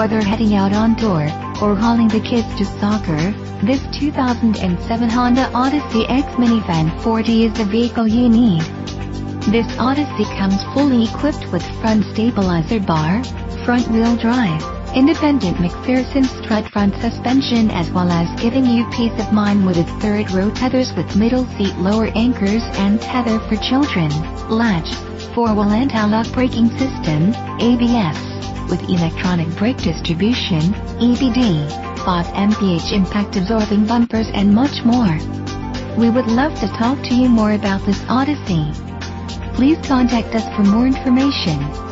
Whether heading out on tour, or hauling the kids to soccer, this 2007 Honda Odyssey EX Minivan 4D is the vehicle you need. This Odyssey comes fully equipped with front stabilizer bar, front wheel drive, independent McPherson strut front suspension as well as giving you peace of mind with its third row tethers with middle seat lower anchors and tether for children, latch, 4-wheel anti-lock braking system, ABS, with electronic brake distribution, EBD, 5 mph impact absorbing bumpers and much more. We would love to talk to you more about this Odyssey. Please contact us for more information.